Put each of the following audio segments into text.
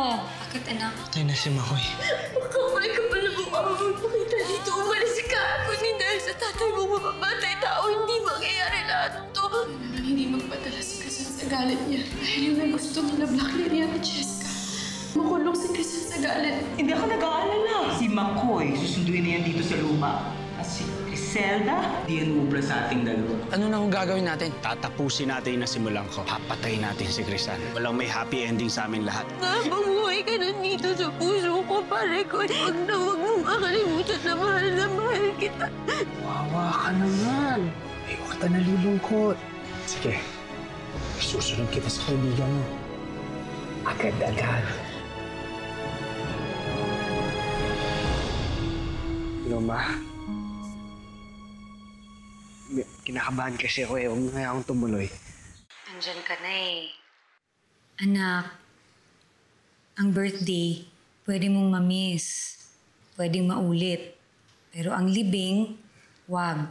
mo. Bakit, anak? Patay na si Makoy. Makakapal ka pala mo ako magpakita dito. Umalis ka. Kundi dahil sa tatay mo mamamatay tao, hindi mangyayari lahat to. Ano naman hindi magpadala si Kasan sa galit niya. Dahil yung may gusto mo na blackmail niya ni Jessica. Makulong si Kasan sa galit. Hindi ako nag-aalala. Si Makoy, susunduin na yan dito sa luma. Griselda, di yan ubra sa ating dalawa. Ano na kung gagawin natin? Tatapusin natin yung nasimulan ko. Papatayin natin si Crisan. Walang may happy ending sa amin lahat. Mabuhay ka na dito sa puso ko, pare ko. Huwag na huwag mong makalimutan na mahal na mahal kita. Wawa ka naman. Ay, huwag ka nalulungkot. Sige. Susunod kita sa kaibigan mo. Agad-agad. Loma. May- Kinakabahan kasi ako eh. Huwag kaya akong tumuloy. Andyan ka na eh. Anak, ang birthday, pwede mong mamiss. Pwedeng maulit. Pero ang libing, wag.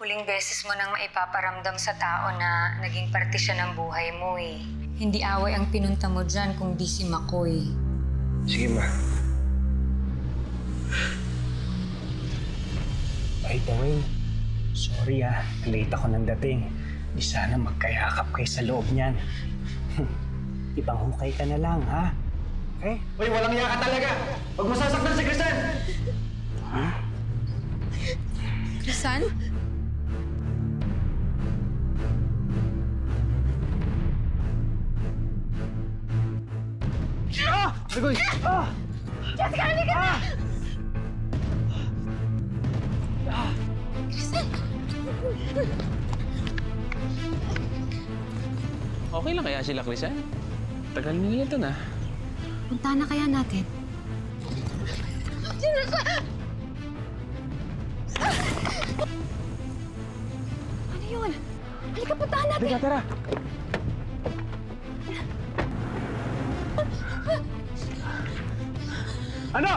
Huling beses mo nang maipaparamdam sa tao na naging parte siya ng buhay mo eh. Hindi away ang pinunta mo dyan kung di si Makoy. Sige, ma. By the way, sorry ah. Late ako ng dating. Di sana magkayakap kayo sa loob niyan. Ibang hukay ka na lang, ha? Okay? Uy, walang iya ka talaga! Huwag mo sasaktan si Crisan! Krisan? Agoy! Ah! Okay lang kaya sila, Crisan? Tagal nila ito na. Punta na kaya natin? Ano yun? Halika, puntahan natin! Teka, tara! Ano?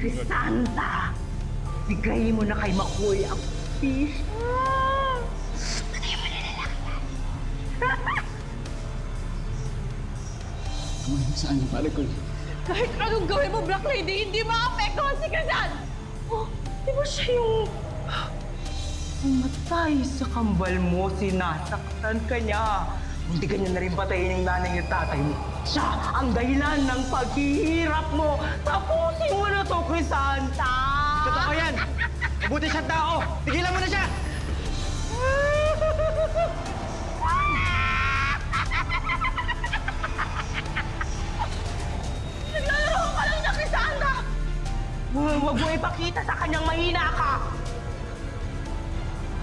Crisanta! Bigay mo na kay Makoy ang fish. Saan yung pare ko? Kahit anong gawin mo, Black Lady, hindi maapektuhan si Krisan! Oh, di ba siya yung... Matay sa kambal mo, sinasaktan ka niya. Hindi ka niya na rin patayin yung nanay at tatay mo. Siya ang dahilan ng paghihirap mo. Tapusin mo na to, Crisanta! Totoo yan! Mabuti siyang tao! Tigilan mo na siya! Naglalaro ka lang na, Crisanta! Huwag huwag mo ipakita sa kanyang mahina ka!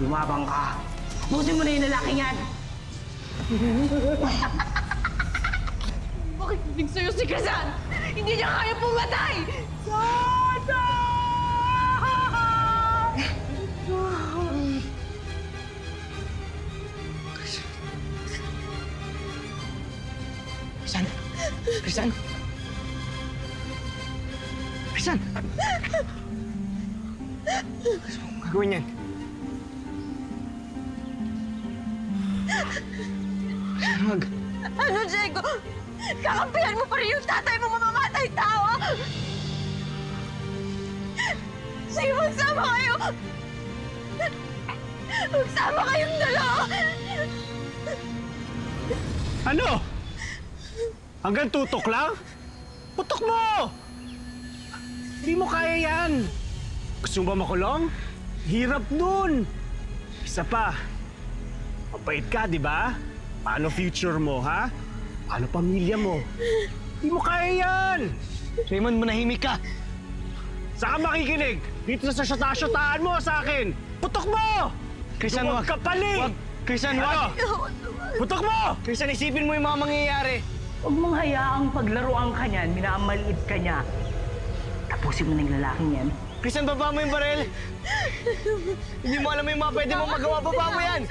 Lumabang ka. Tapusin mo na yung lalaking yan! Bakit bibig sa'yo si Krisan? Hindi niya kaya pumatay! Santa! Crisan! Crisan! Crisan! Ano gagawin yan? Wag. Ano, Diego? Kakampihan mo pa rin yung tatay mo mamamatay tao! Sige, magsama kayo! Magsama kayong dalawa! Ano? Hanggang tutok lang? Putok mo! Hindi mo kaya yan. Gusto mo ba makulong? Hirap dun. Isa pa. Mabait ka, di ba? Paano future mo, ha? Paano pamilya mo? Di mo kaya yan! Raymond, manahimik ka! Saan ka makikinig? Dito sa syata-syataan mo sa akin! Putok mo! Christian, Huwag wag! ka pali! Wag! Christian, wag! Putok mo! Christian, isipin mo yung mga mangyayari! Huwag mong hayaang paglaruan ka niyan, minamaliit ka niya. Tapusin mo na yung lalaking yan. Christian, baba mo yung barel! Hindi mo alam yung mga pwede mong magawa, baba mo yan!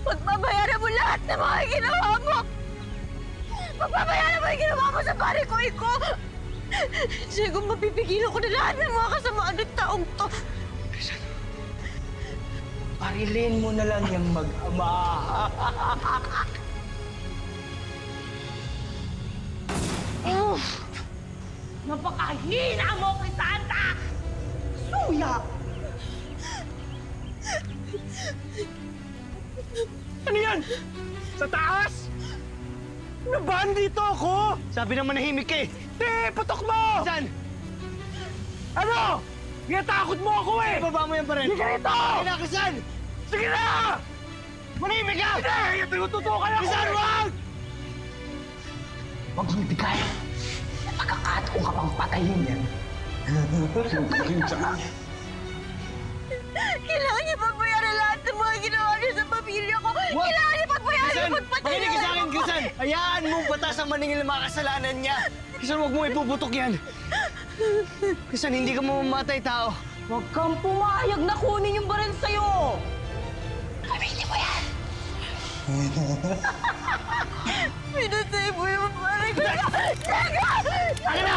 Pagbabayaran mo lahat ng mga ginawa mo! Pagbabayaran mo yung ginawa mo sa pare ko, Iko! Diego, mapipigilan ko na lahat ng mga kasamaan ng taong to! Parilin mo na lang yung mag-ama. Napakahina mo kay Santa! Suya! Ano yan? Sa taas? Nabahan dito ako! Sabi naman manahimik ka eh! Eh, putok mo! Christian! Ano? Ginatakot mo ako eh! Baba mo yung barel! Hindi ka rito! Sige na, Christian! Sige na! Manahimik ka! Hindi! Tinututukan ako! Christian, wag! Huwag mong ibigay. Pagkakataon ka pang patayin yan. Kailangan niya pagbayaran lahat ng mga ginawa niya sa pamilya ko! Kailangan pagpatay Makinig ka sa akin, Christian! Hayaan mong batas ang maningil ng mga kasalanan niya! Christian, huwag mo ipuputok yan! Christian, hindi ka mamamatay tao! Huwag kang pumayag na kunin yung baril sa'yo! Pinatay mo yung pare ko! Ano na?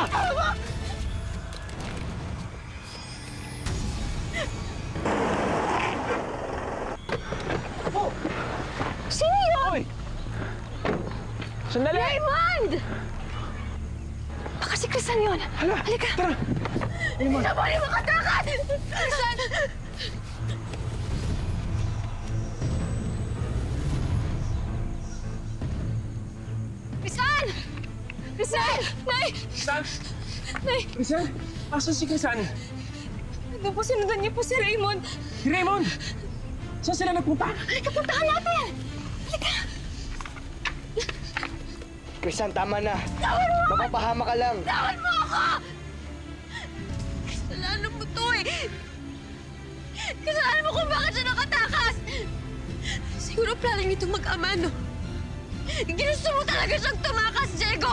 Sandali! Raymond! Baka si Crisan yun. Hala, Halika. Tara. Raymond. Siya mo rin makatakas! Crisan! Crisan! Crisan! Nay! Krisan? Nay! Krisan? Asan si Krisan? Ano po sinundan niyo po si Raymond? Si Raymond! Saan sila nagpunta? Halika, puntahan natin! Christian, tama na! Mapapahama ka lang! Tawan mo ako! Kasalanan mo to eh! Kasalanan mo kung bakit siya nakatakas! Siguro plano nito mag-ama, no? Ginusto mo talaga siyang tumakas, Diego!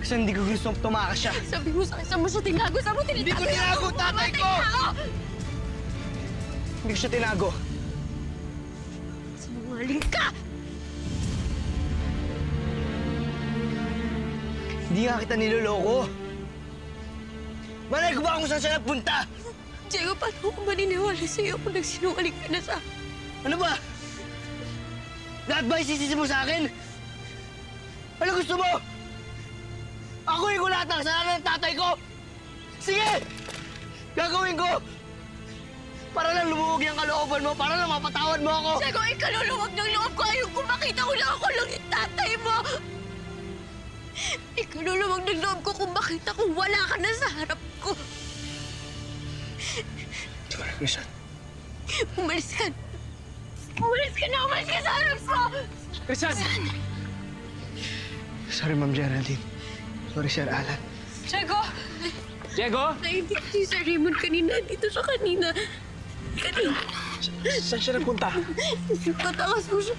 Christian, hindi ko gusto tumakas siya! Sabi mo sa akin, mo siya tinago, saan mo tinitago? Hindi ko tinago, tatay ko! Hindi ko siya tinago! Sinungaling ka! Hindi nga kita niloloko! Malay ko ba kung saan siya nagpunta? Diego, paano ko maniniwala sa'yo kung nagsinungaling ka na sa Ano ba? Lahat ba isisisi mo sa akin? Ano gusto mo? Ako yung lahat ng kasalanan ng tatay ko! Sige! Gagawin ko! Para lang lumuwag yung kalooban mo, para lang mapatawad mo ako! Diego, ikaluluwag ng loob ko ayaw kung makita ko lang ako lang yung tatay mo! Ikaluluwag ng loob ko kung makita kong wala ka na sa harap ko! Christian. Umalis ka! Umalis ka na! Umalis ka sa harap ko! Krisan! Sorry, Ma'am Geraldine. Sorry, Sir Alan. Diego! Diego? Naiintindihan si Sir Raymond kanina. Dito siya kanina. Kanina. Saan siya nagpunta? Patakas mo siya.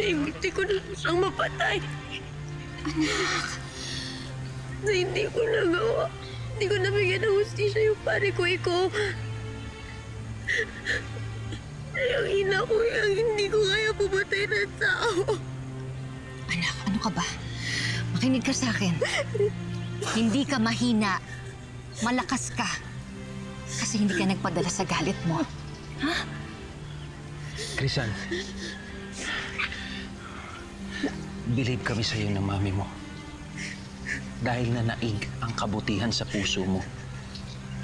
Naimiti ko na siyang mapatay. Anak. Na hindi ko nagawa. Hindi ko nabigyan ng hustisya yung pare ko, ikaw. Yung ina ko yung hindi ko kaya pumatay ng tao. Anak, ano ka ba? Makinig ka sa akin. hindi ka mahina. Malakas ka. Kasi hindi ka nagpadala sa galit mo. Krisan, believe kami sa'yo ng mami mo. Dahil na naig ang kabutihan sa puso mo.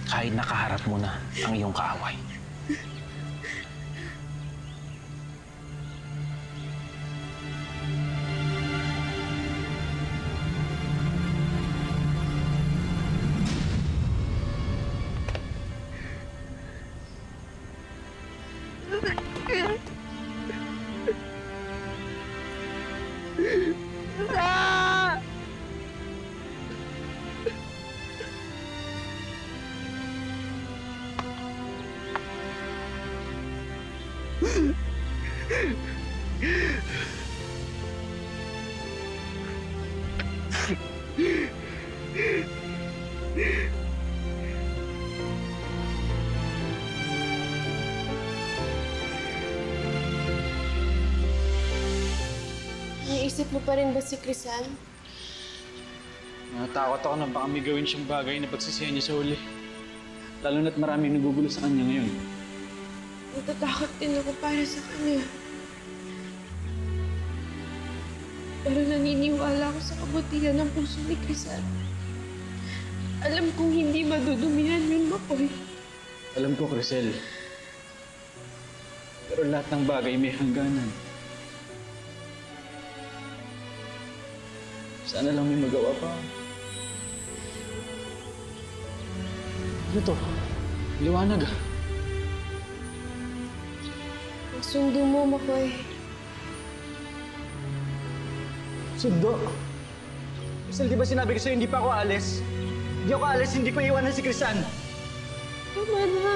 Kahit nakaharap mo na ang iyong kaaway. Iniisip mo pa rin ba si Crisan? Natatakot ako na baka may gawin siyang bagay na pagsisihan niya sa huli. Lalo na't maraming nagugulo sa kanya ngayon. Natatakot din ako para sa kanya. Pero naniniwala ako sa kabutihan ng puso ni Crisan. Alam kong hindi madudumihan yun, Makoy. Alam ko, Crisel. Pero lahat ng bagay may hangganan. Sana lang may magawa pa. Ano to? Liwanag ah. Sundo mo, Makoy. Sundo. Crystal, di ba sinabi ko sa'yo hindi pa ako alis? Hindi ako alis, hindi ko iwanan si Crisan. Tama na.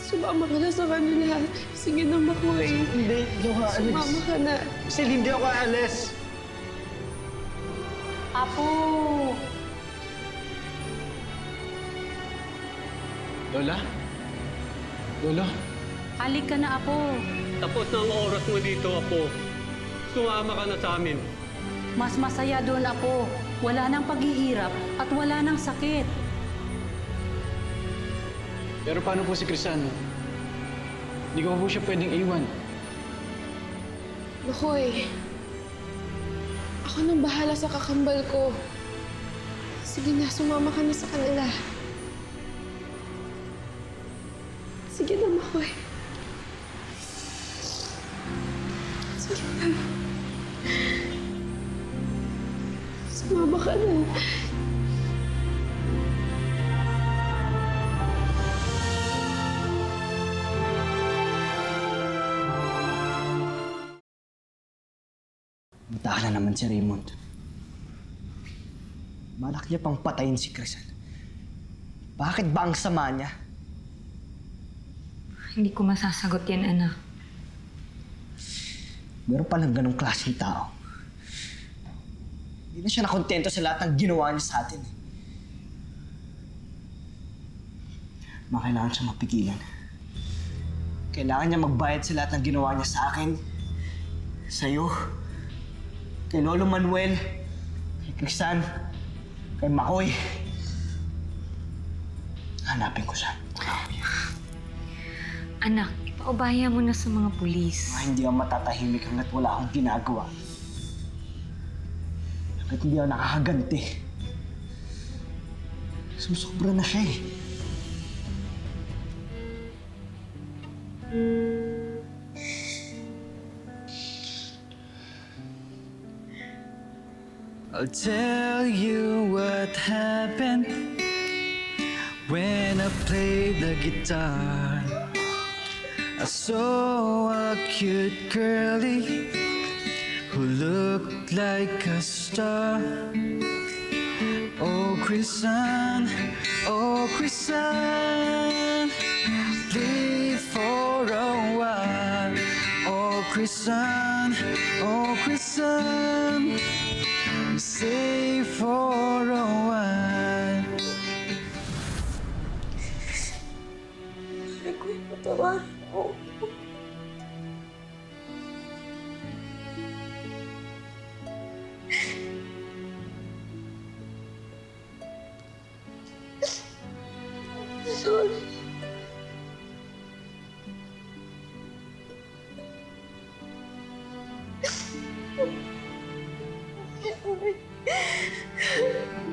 Sumama ka na sa kanila. Sige na, Makoy. Hindi, hindi ako alis. Sumama ka na. Crystal, hindi ako alis. Apo! Lola? Lolo? Halik ka na, Apo. Tapos na ang oras mo dito, Apo. Sumama ka na sa amin. Mas masaya doon, Apo. Wala nang paghihirap at wala nang sakit. Pero paano po si Crisan? Hindi ko po siya pwedeng iwan. Makoy. Ako nang bahala sa kakambal ko. Sige na, sumama ka na sa kanila. Sige na, Makoy. Ka na. Mata na naman si Raymond. Balak niya pang patayin si Crisan. Bakit ba ang sama niya? Hindi ko masasagot yan, anak. Meron palang ganong klaseng tao. Hindi na siya nakontento sa lahat ng ginawa niya sa atin. Makailangan siya mapigilan. Kailangan niya magbayad sa lahat ng ginawa niya sa akin, sa'yo, kay Lolo Manuel, kay Crisan, kay Makoy. Hanapin ko siya. Anak, ipaubaya mo na sa mga pulis. Mga hindi ako matatahimik hanggat wala akong ginagawa. Hanggat hindi ako nakakaganti. Susobra na siya eh. I'll tell you what happened when I played the guitar. I saw a cute girlie who looked like a star. Oh, Chrisan, oh, Chrisan, live for a while. Oh, Chrisan, oh, Chrisan, stay Ikaw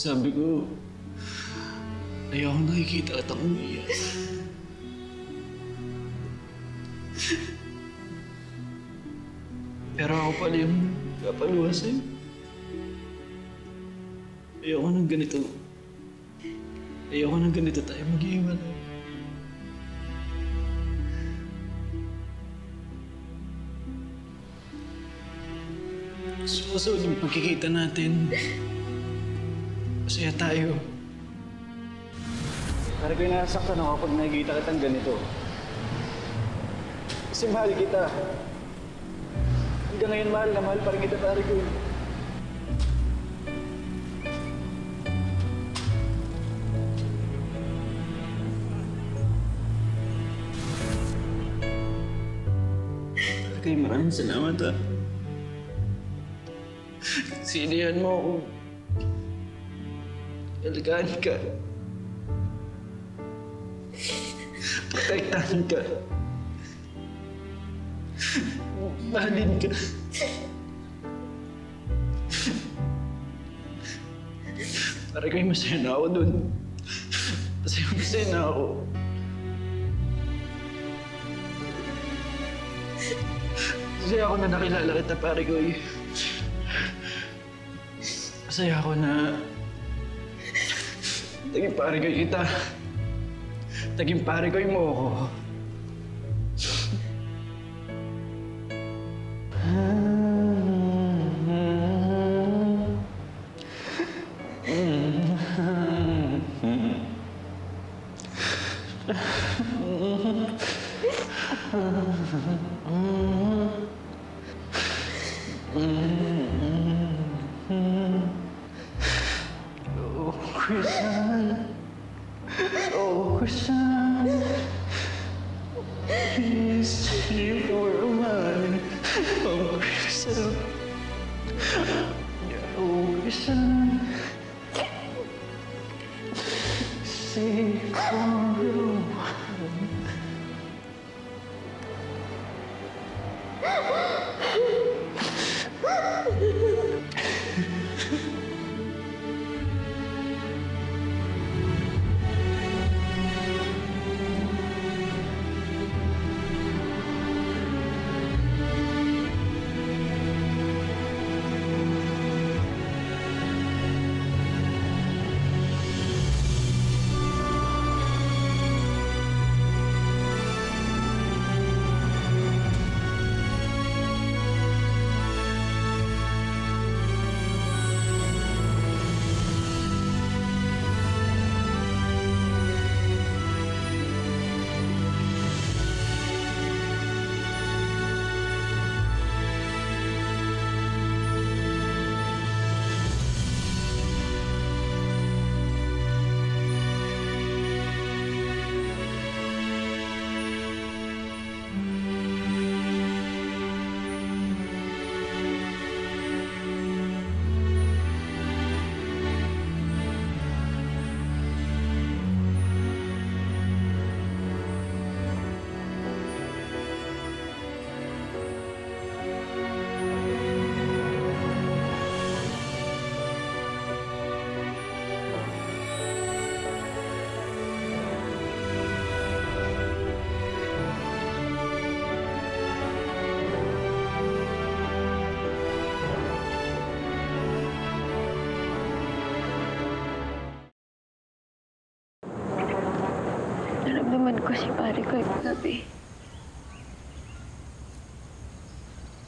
Sabi ko, ayaw ko nakikita at ako umiyak. Pero ako pala yung kapaluha sa'yo. Ayoko ng ganito. Ayoko ng ganito tayo mag-iwalay. Susunod yung pagkikita natin. Masaya tayo. Para ko nasaktan ako pag nakikita kitang ganito. Kasi mahal kita. Hanggang ngayon mahal na mahal pa rin kita pare ko. Ko, maraming salamat ah. Sinihan mo ako. Alagaan ka. Protektahan ka. Mahalin ka. Pare ko yung masaya na ako dun. Masaya masaya na ako. Masaya ako na nakilala kita, pare ko. Masaya ako na naging pare ko kita. Naging pare ko mo ako. Naramdaman ko si pare ko yung gabi.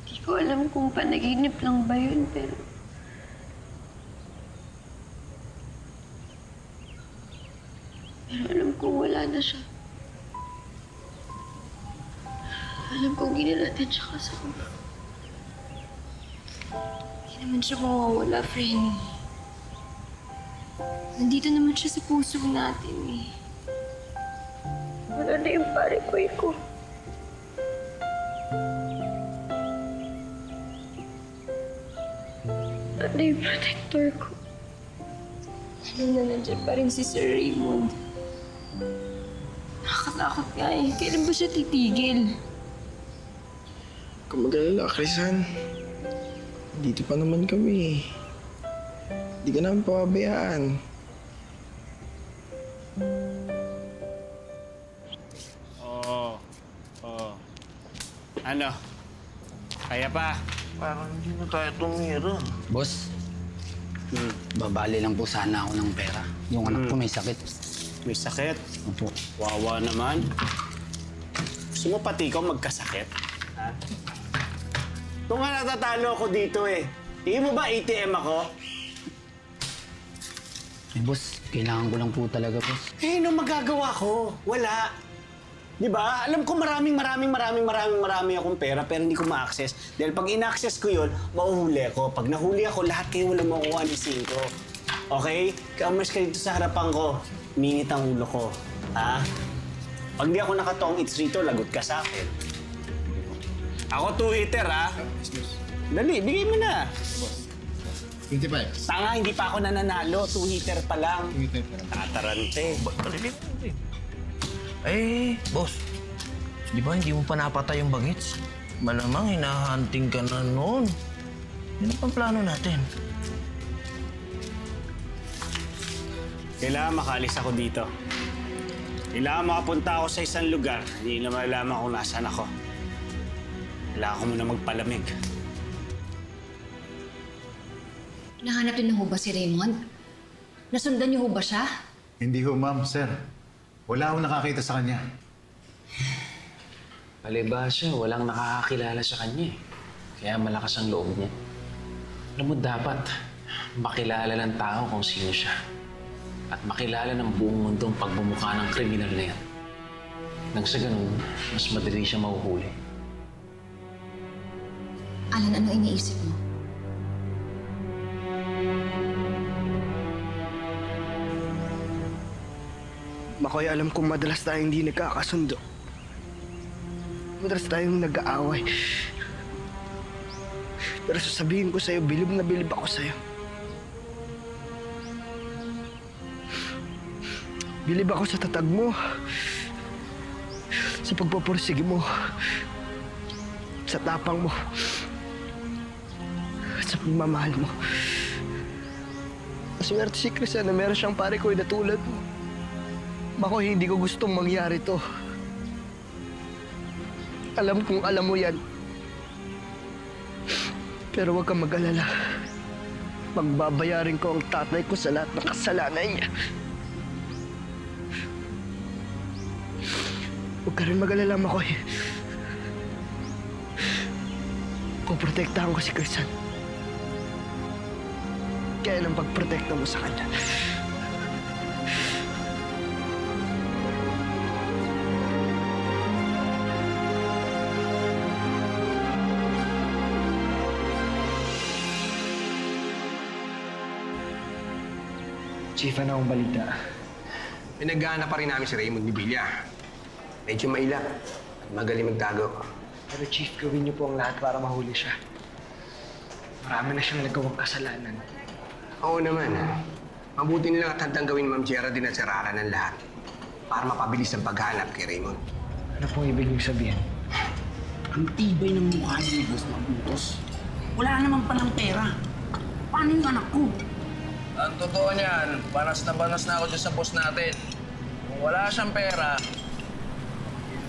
Hindi ko alam kung panaginip lang ba yun, pero... Pero alam kong wala na siya. Alam kong ginalatan siya kasama. Hindi naman siya mawawala, Frenny. Nandito naman siya sa puso natin eh. Pare ko ko. Na yung protector ko. Ano na nandiyan pa rin si Sir Raymond. Nakakatakot nga eh. Kailan ba siya titigil? Kung mag-alala, Krisan. Dito pa naman kami. Hindi ka namin pababayaan. Ano? Kaya pa? Parang hindi na tayo tumira. Boss, babali lang po sana ako ng pera. Yung anak ko may sakit. May sakit. Opo. Wawa naman. Gusto mo pati ikaw magkasakit? Ha? Ito nga natatalo ako dito eh. Tingin mo ba ATM ako? Eh, boss, kailangan ko lang po talaga, boss. Eh, ano magagawa ko? Wala. Di ba? Alam ko maraming maraming maraming maraming marami akong pera pero hindi ko ma-access. Dahil pag in-access ko yun, mauhuli ako. Pag nahuli ako, lahat kayo wala makukuha ni Cinco. Okay? Kamamas ka dito sa harapan ko. Minit ang ulo ko. Ha? Pag di ako nakatong it's rito, lagot ka sa akin. Ako two-hitter, ha? Dali, bigay mo na. 25. Tanga, hindi pa ako nananalo. Two-hitter pa lang. Tatarante. Eh, boss. Di ba hindi mo pa napatay yung bagets? Malamang hinahunting ka na noon. Ano pang plano natin? Kailangan makaalis ako dito. Kailangan makapunta ako sa isang lugar. Hindi na malalaman kung nasaan ako. Kailangan ko muna magpalamig. Nahanap niyo na ho ba si Raymond? Nasundan niyo ho ba siya? Hindi ho, ma'am, sir. Wala akong nakakita sa kanya. Palibhasa, walang nakakakilala sa kanya eh. Kaya malakas ang loob niya. Alam mo, dapat makilala ng tao kung sino siya. At makilala ng buong mundo ang pagbumukha ng kriminal na yan. Nang sa ganun, mas madali siya mahuhuli. Alan, ano iniisip mo? Makoy, alam kong madalas tayong hindi nagkakasundo. Madalas tayong nag-aaway. Pero sasabihin ko sa'yo, bilib na bilib ako sa'yo. Bilib ako sa tatag mo. Sa pagpapursige mo. Sa tapang mo. Sa pagmamahal mo. Maswerte si Cristian na meron siyang pare ko na tulad mo. Mako, hindi ko gustong mangyari to. Alam kong alam mo yan. Pero huwag kang mag-alala. Magbabayarin ko ang tatay ko sa lahat ng kasalanan niya. Huwag ka rin mag-alala, Makoy. Poprotektahan ko si Crisan. Kaya ng pagprotekta mo sa kanya. Chief, ano ang balita? Pinagana pa rin namin si Raymond Bibilla. Medyo mailap at magaling magtago. Pero Chief, gawin niyo po ang lahat para mahuli siya. Marami na siyang nagawang kasalanan. Oo naman. Mabuti nilang at handang gawin Ma'am Geraldine at Sarara ng lahat para mapabilis ang paghanap kay Raymond. Ano pong ibig niyo sabihin? Ang tibay ng mukha niya ni Boss Mabutos. Wala naman palang pera. Paano yung anak ko? Ang totoo niyan, banas na banas na ako dyan sa boss natin. Kung wala siyang pera,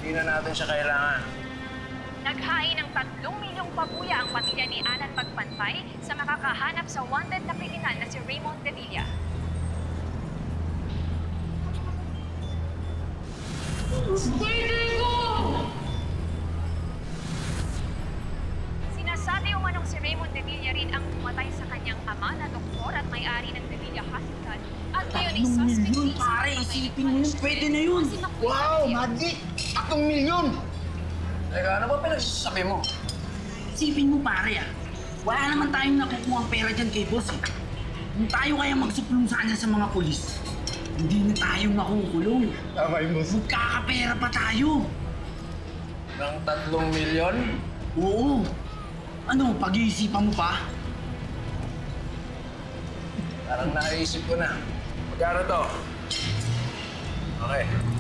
hindi na natin siya kailangan. Naghain ng 3 milyong pabuya ang pamilya ni Alan Magpantay sa makakahanap sa wanted na kriminal na si Raymond De Villa. Isipin mo yun. Pwede na yun. Wow, magic! Atong milyon! Teka, ano ba pinagsasabi mo? Isipin mo, pare, ah. Wala naman tayong nakukuha ang pera dyan kay boss, eh. Kung tayo kaya magsuplong sa kanya sa mga polis, hindi na tayo makukulong. Tama yung boss. Magkakapera pa tayo. Ng tatlong milyon? Oo. Ano, pag-iisipan mo pa? Parang naisip ko na. Magkano to? Okay. Eh,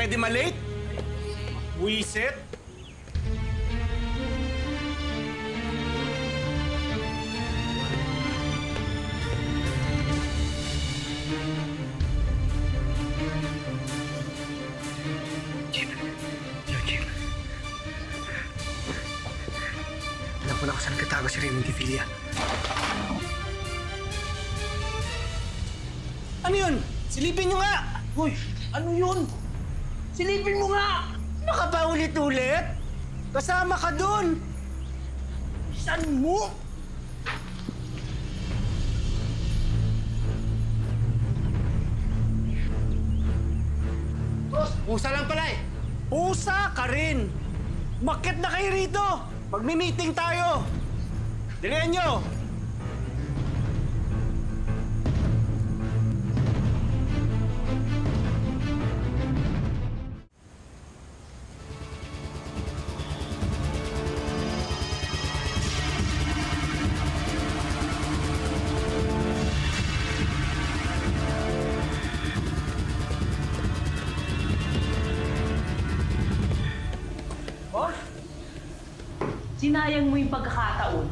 Pwede malate? Wisit? Alam ko na kung saan katago si Raymond Tifilia. Ano yun? Silipin nyo nga! Hoy, ano yun? Silipin mo nga! Ano ka ba ulit-ulit? Kasama ka dun! Saan mo? Boss, pusa lang pala eh. Pusa ka rin! Makit na kayo rito! Magmi-meeting tayo! Dilihan nyo! Sinayang mo yung pagkakataon.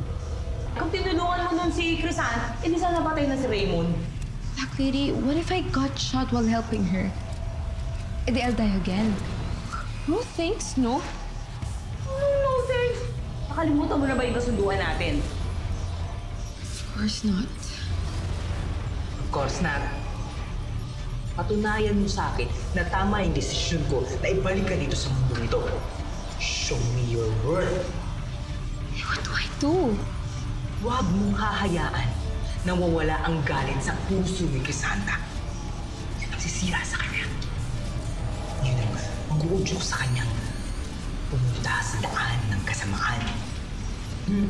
Kung tinulungan mo nun si Crisan, hindi sana patay na si Raymond. Black Lady, what if I got shot while helping her? Eh I'll die again. No thanks, no? No, no, thanks. Nakalimutan mo na ba yung kasunduan natin? Of course not. Of course not. Patunayan mo sa akin na tama yung desisyon ko na ibalik ka dito sa mundo ito. Show me your worth. Do? Huwag mong hahayaan na mawala ang galit sa puso ni Crisanta. Yung pagsisira sa kanya. Yun ang mag-uudyok sa kanyang pumunta sa daan ng kasamaan. Hmm.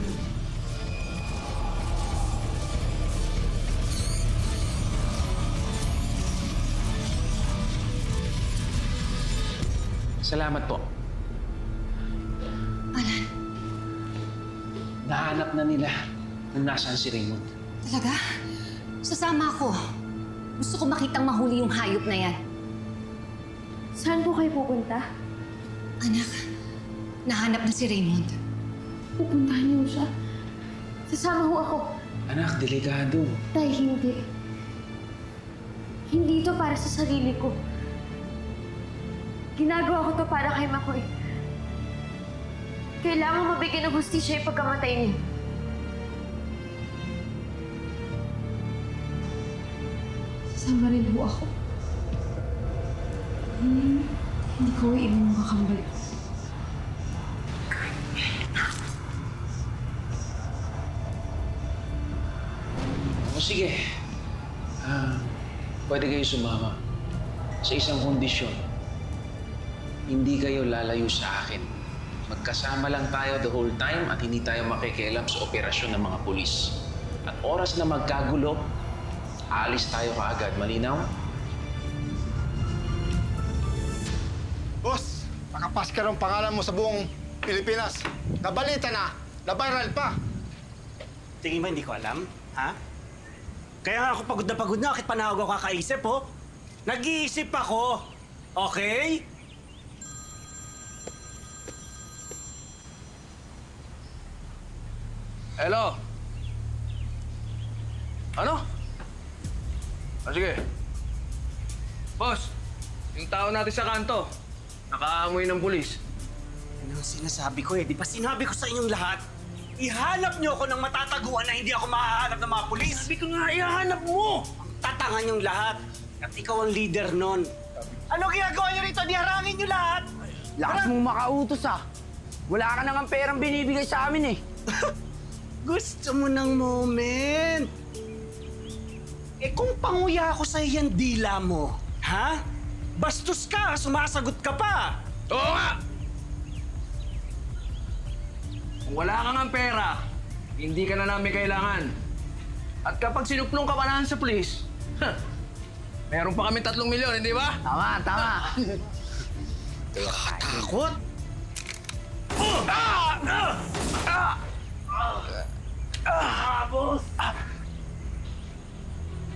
Salamat po. Nahanap na nila kung nasaan si Raymond. Talaga? Sasama ako. Gusto ko makitang mahuli yung hayop na yan. Saan po kayo pupunta? Anak, nahanap na si Raymond. Pupuntahan niyo siya. Sasama ho ako. Anak, delikado. Tay, hindi. Hindi ito para sa sarili ko. Ginagawa ko to para kay Makoy. Kailangan mabigyan ng hustisya yung pagkamatay niya. Sasama rin ho ako. Hmm, hindi ko iiwan mga kambal. O sige. Ah, pwede kayo sumama. Sa isang kondisyon. Hindi kayo lalayo sa akin. Magkasama lang tayo the whole time at hindi tayo makikialam sa operasyon ng mga pulis. At oras na magkagulo, alis tayo kaagad. Malinaw? Boss, nakapas ka ng pangalan mo sa buong Pilipinas. Nabalita na, na-viral pa. Tingin mo hindi ko alam? Ha? Kaya nga ako pagod na pagod na. Bakit panahog ako kakaisip, ho? Nag-iisip ako. Okay? Hello? Ano? Ah, sige. Boss, yung tao natin sa kanto, nakaamoy ng pulis. Ano ang sinasabi ko eh? Di ba sinabi ko sa inyong lahat? Ihanap niyo ako ng matataguan na hindi ako mahahanap ng mga pulis. Sabi ko nga, ihanap mo! Ang tatangan niyong lahat. At ikaw ang leader nun. Ano ginagawa niyo rito? Di harangin niyo lahat! Lakas mong makautos ah. Wala ka nang perang binibigay sa amin eh. Gusto mo ng moment? Eh kung panguya ako sa iyan dila mo, ha? Bastos ka, sumasagot ka pa. Oo nga! Kung wala ka ng pera, hindi ka na namin kailangan. At kapag sinuplong ka pa na sa pulis, huh, meron pa kami tatlong milyon, hindi ba? Tama, tama. Takot? Oh! Ah! Ah! Ah, boss! Ah.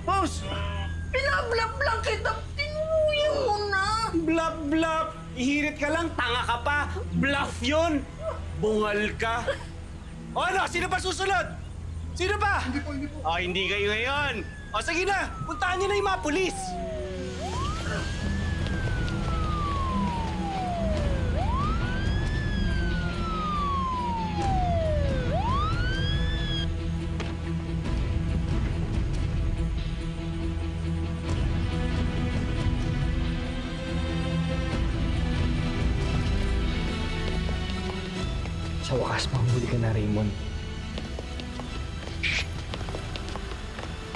Boss! Binablap-blap kita! Tinuyan mo na! Blap-blap! Ihirit ka lang, tanga ka pa! Bluff yun! Bungal ka! O ano, sino pa susunod? Sino pa? Hindi po, hindi po. O, hindi kayo ngayon. O, sige na! Puntahan niyo na yung mga pulis! Sa wakas, mahuli ka na, Raymond.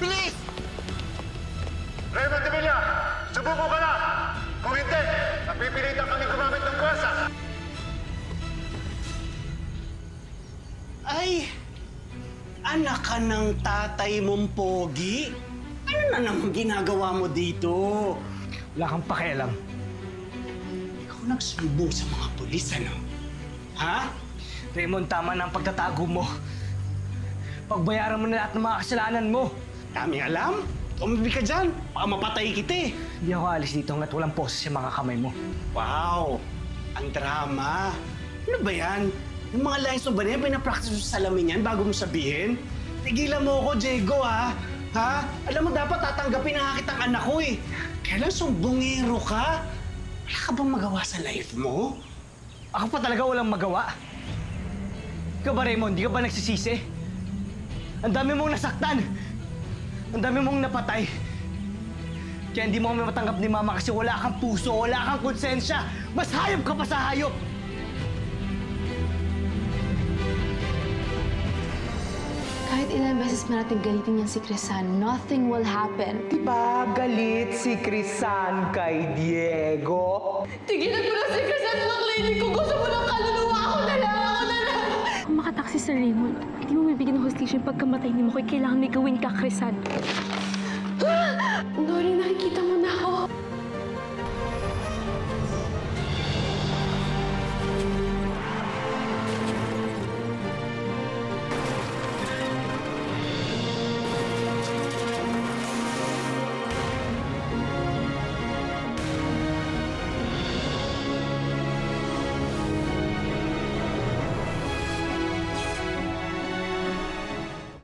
Bilis! Raymond Dimilla, subuko ka na! Kung hindi, napipilitan kami gumamit ng kwasa. Ay, anak ka ng tatay mong pogi? Ano na naman ginagawa mo dito? Wala kang pakialam. Ikaw nagsubo sa mga pulis, ano? Ha? Raymond, tama na ang pagtatago mo. Pagbayaran mo na lahat ng mga kasalanan mo. Daming alam. Tumibig ka dyan. Baka mapatay kita eh. Hindi ako alis dito hanggat walang poses sa mga kamay mo. Wow! Ang drama. Ano ba yan? Yung mga lines mo ba na yan, pinapractice mo sa salamin yan bago mo sabihin? Tigilan mo ako, Diego, ha? Ha? Alam mo, dapat tatanggapin na nga kitang anak ko eh. Kailan sumbongero ka? Wala ka bang magawa sa life mo? Ako pa talaga walang magawa. Ikaw ba, Raymond? Di ka ba nagsisisi? Ang dami mong nasaktan. Ang dami mong napatay. Kaya hindi mo kami matanggap ni Mama kasi wala kang puso, wala kang konsensya. Mas hayop ka pa sa hayop! Kahit ilang beses man natin galitin yan si Crisan, nothing will happen. Diba galit si Crisan kay Diego? Tigilan mo na si Crisan, maklinic ko. Gusto mo ng kaluluwa Kung makataksi sa Raymond, hindi mo bibigyan ng hostage yung pagkamatay ni Makoy. Kailangan may gawin ka, Krisan.